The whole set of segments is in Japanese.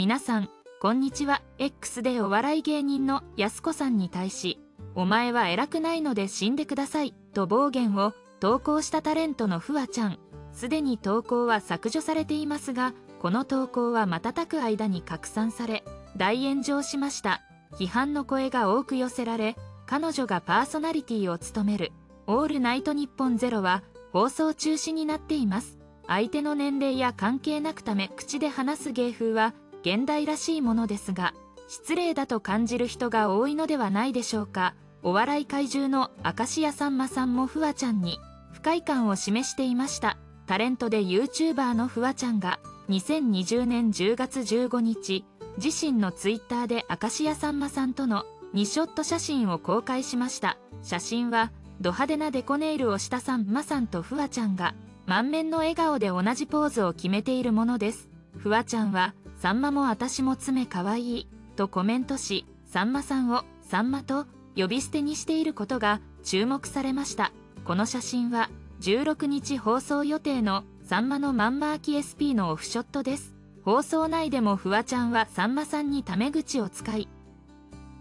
皆さん、こんにちは。X でお笑い芸人のやすこさんに対し、お前は偉くないので死んでください、と暴言を投稿したタレントのフワちゃん。すでに投稿は削除されていますが、この投稿は瞬く間に拡散され、大炎上しました。批判の声が多く寄せられ、彼女がパーソナリティを務める、オールナイトニッポンゼロは、放送中止になっています。相手の年齢や関係なくため口で話す芸風は現代らしいものですが失礼だと感じる人が多いのではないでしょうか。お笑い怪獣の明石家さんまさんもフワちゃんに不快感を示していました。タレントで YouTuber のフワちゃんが2020年10月15日自身のツイッターで明石家さんまさんとの2ショット写真を公開しました。写真はド派手なデコネイルをしたさんまさんとフワちゃんが満面の笑顔で同じポーズを決めているものです。フワちゃんはさんまも私も爪かわいいとコメントしさんまさんをさんまと呼び捨てにしていることが注目されました。この写真は16日放送予定のさんまのまんまき SP のオフショットです。放送内でもフワちゃんはさんまさんにタメ口を使い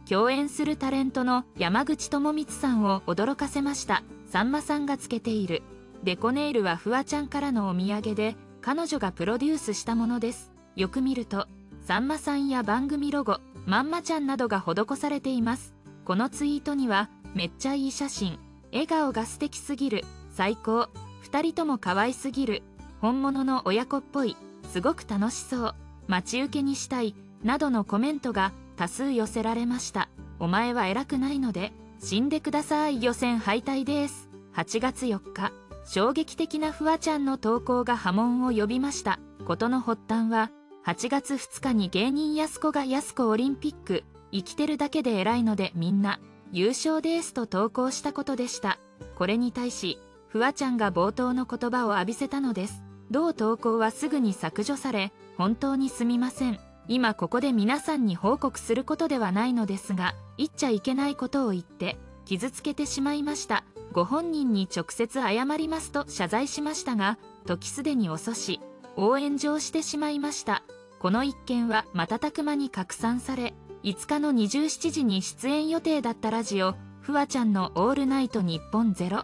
共演するタレントの山口智光さんを驚かせました。さんまさんがつけている。デコネイルはフワちゃんからのお土産で彼女がプロデュースしたものです。よく見るとさんまさんや番組ロゴまんまちゃんなどが施されています。このツイートにはめっちゃいい写真笑顔が素敵すぎる最高。2人とも可愛すぎる本物の親子っぽいすごく楽しそう待ち受けにしたいなどのコメントが多数寄せられました。お前は偉くないので死んでください予選敗退です。8月4日衝撃的なフワちゃんの投稿が波紋を呼びました。事の発端は8月2日に芸人やす子がやす子オリンピック生きてるだけで偉いのでみんな優勝ですと投稿したことでした。これに対しフワちゃんが冒頭の言葉を浴びせたのです。同投稿はすぐに削除され本当にすみません。今ここで皆さんに報告することではないのですが言っちゃいけないことを言って傷つけてしまいました。ご本人に直接謝りますと謝罪しましたが時すでに遅し。大炎上してしまいました。この一件は瞬く間に拡散され5日の27時に出演予定だったラジオ「フワちゃんのオールナイトニッポンゼロ。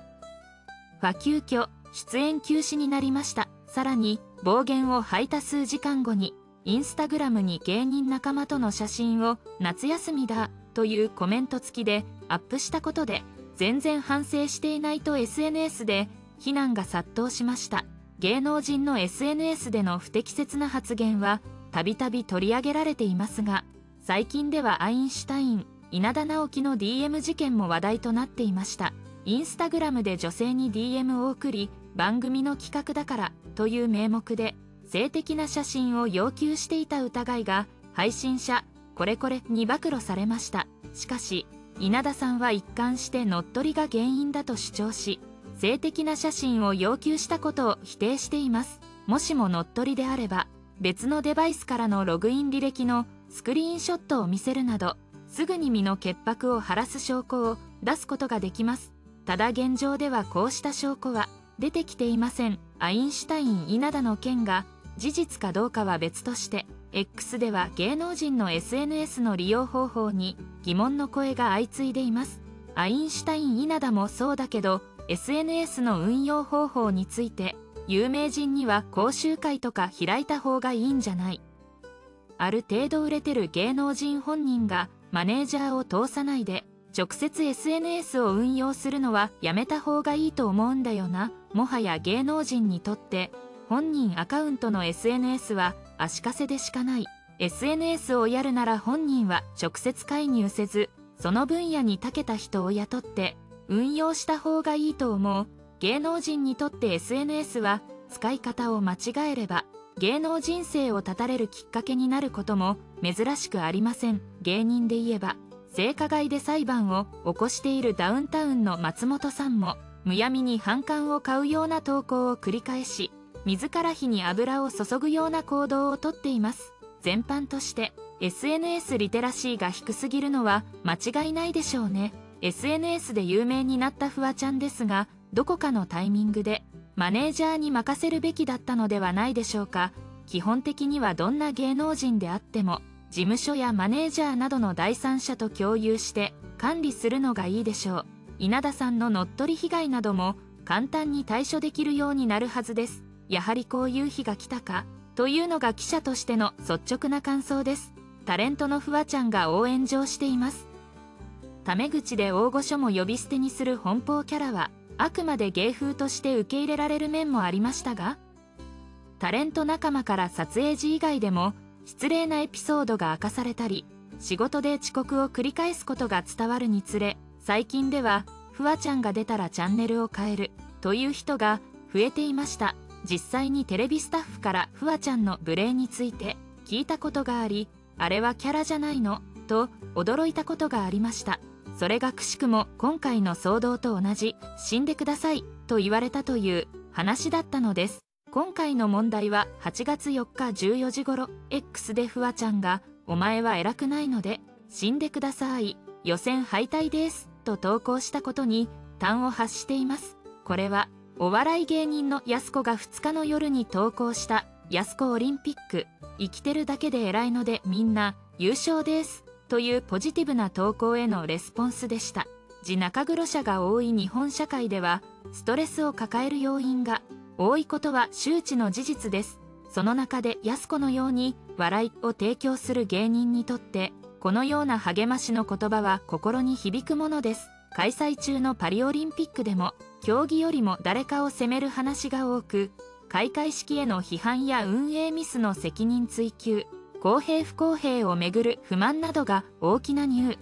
ファ急遽出演休止になりました。さらに暴言を吐いた数時間後にインスタグラムに芸人仲間との写真を「夏休みだ」というコメント付きでアップしたことで全然反省していないと SNS で非難が殺到しました。芸能人の SNS での不適切な発言はたびたび取り上げられていますが最近ではアインシュタイン稲田直樹の DM 事件も話題となっていました。インスタグラムで女性に DM を送り番組の企画だからという名目で性的な写真を要求していた疑いが配信者これこれに暴露されました。しかし稲田さんは一貫して乗っ取りが原因だと主張し性的な写真を要求したことを否定しています。もしも乗っ取りであれば別のデバイスからのログイン履歴のスクリーンショットを見せるなどすぐに身の潔白を晴らす証拠を出すことができます。ただ現状ではこうした証拠は出てきていません。アインシュタイン稲田の件が事実かどうかは別として X では芸能人の SNS の利用方法に疑問の声が相次いでいます。アインシュタイン稲田もそうだけど SNS の運用方法について有名人には講習会とか開いた方がいいんじゃない。ある程度売れてる芸能人本人がマネージャーを通さないで直接 SNS を運用するのはやめた方がいいと思うんだよなもはや芸能人にとって。本人アカウントの SNS は足かせでしかない。SNS をやるなら本人は直接介入せずその分野に長けた人を雇って運用した方がいいと思う芸能人にとって SNS は使い方を間違えれば芸能人生を絶たれるきっかけになることも珍しくありません。芸人で言えば性加害で裁判を起こしているダウンタウンの松本さんもむやみに反感を買うような投稿を繰り返し自ら火に油を注ぐような行動をとっています。全般として SNS リテラシーが低すぎるのは間違いないでしょうね。SNS で有名になったフワちゃんですがどこかのタイミングでマネージャーに任せるべきだったのではないでしょうか。基本的にはどんな芸能人であっても事務所やマネージャーなどの第三者と共有して管理するのがいいでしょう。稲田さんの乗っ取り被害なども簡単に対処できるようになるはずです。やはりこういう日が来たかというのが記者としての率直な感想です。タレントのフワちゃんが応援上しています。タメ口で大御所も呼び捨てにする奔放キャラはあくまで芸風として受け入れられる面もありましたがタレント仲間から撮影時以外でも失礼なエピソードが明かされたり仕事で遅刻を繰り返すことが伝わるにつれ最近ではフワちゃんが出たらチャンネルを変えるという人が増えていました。実際にテレビスタッフからフワちゃんの無礼について聞いたことがありあれはキャラじゃないのと驚いたことがありました。それがくしくも今回の騒動と同じ死んでくださいと言われたという話だったのです。今回の問題は8月4日14時頃 X でフワちゃんが「お前は偉くないので死んでください予選敗退です」と投稿したことに端を発しています。これはお笑い芸人のやす子が2日の夜に投稿した「やす子オリンピック。生きてるだけで偉いのでみんな優勝です」というポジティブな投稿へのレスポンスでした。地中黒者が多い日本社会ではストレスを抱える要因が多いことは周知の事実です。その中で安子のように笑いを提供する芸人にとってこのような励ましの言葉は心に響くものです。開催中のパリオリンピックでも競技よりも誰かを責める話が多く開会式への批判や運営ミスの責任追及公平不公平をめぐる不満などが大きなニュー。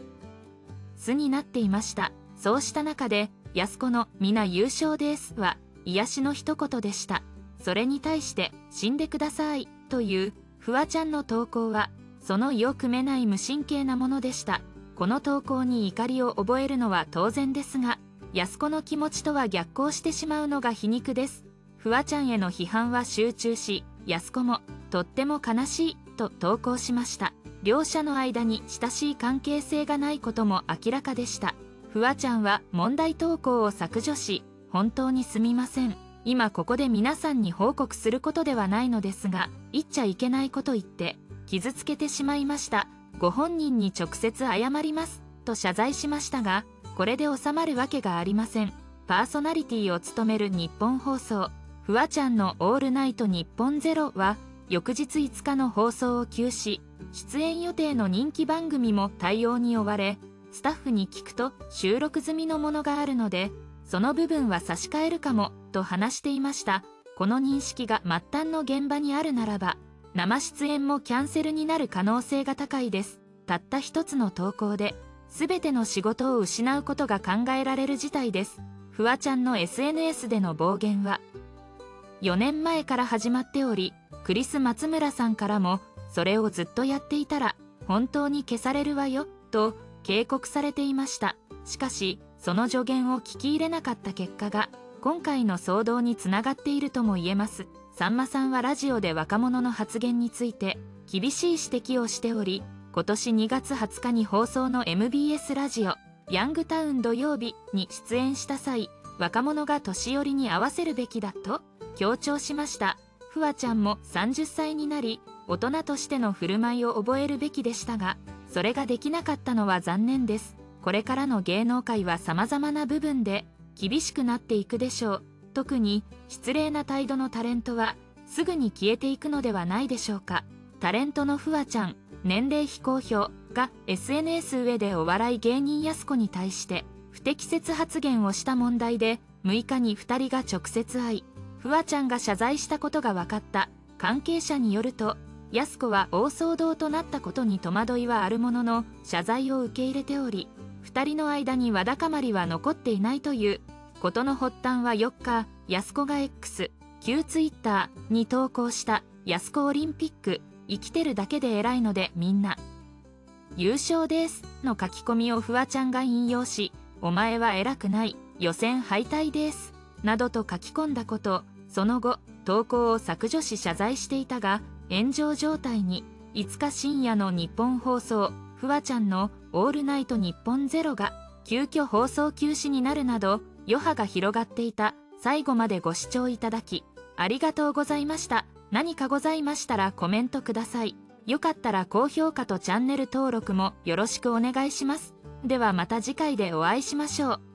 スになっていました。そうした中で安子の「皆優勝です」は癒しの一言でした。それに対して「死んでください」というフワちゃんの投稿はその意を組めない無神経なものでした。この投稿に怒りを覚えるのは当然ですが安子の気持ちとは逆行してしまうのが皮肉です。フワちゃんへの批判は集中し安子もとっても悲しい。と投稿しました。両者の間に親しい関係性がないことも明らかでした。フワちゃんは問題投稿を削除し本当にすみません。今ここで皆さんに報告することではないのですが言っちゃいけないこと言って傷つけてしまいました。ご本人に直接謝ります。と謝罪しましたがこれで収まるわけがありません。パーソナリティを務める日本放送。フワちゃんの「オールナイトニッポンゼロは翌日5日の放送を休止。出演予定の人気番組も対応に追われスタッフに聞くと収録済みのものがあるのでその部分は差し替えるかもと話していました。この認識が末端の現場にあるならば生出演もキャンセルになる可能性が高いです。たった一つの投稿で全ての仕事を失うことが考えられる事態です。フワちゃんの SNS での暴言は4年前から始まっておりクリス松村さんからもそれをずっとやっていたら本当に消されるわよと警告されていました。しかしその助言を聞き入れなかった結果が今回の騒動につながっているとも言えます。さんまさんはラジオで若者の発言について厳しい指摘をしており今年2月20日に放送の MBS ラジオ「ヤングタウン土曜日」に出演した際若者が年寄りに合わせるべきだと強調しました。フワちゃんも30歳になり大人としての振る舞いを覚えるべきでしたがそれができなかったのは残念です。これからの芸能界は様々な部分で厳しくなっていくでしょう。特に失礼な態度のタレントはすぐに消えていくのではないでしょうか。タレントのフワちゃん年齢非公表が SNS 上でお笑い芸人やす子に対して不適切発言をした問題で6日に2人が直接会いフワちゃんが謝罪したことが分かった。関係者によるとやす子は大騒動となったことに戸惑いはあるものの謝罪を受け入れており2人の間にわだかまりは残っていないという。事の発端は4日安子が X 旧ツイッターに投稿した安子オリンピック。生きてるだけで偉いのでみんな。優勝ですの書き込みをフワちゃんが引用しお前は偉くない予選敗退ですなどと書き込んだこと。その後投稿を削除し謝罪していたが炎上状態に5日深夜の日本放送フワちゃんのオールナイトニッポンゼロが急遽放送休止になるなど余波が広がっていた最後までご視聴いただきありがとうございました何かございましたらコメントください。よかったら高評価とチャンネル登録もよろしくお願いします。ではまた次回でお会いしましょう。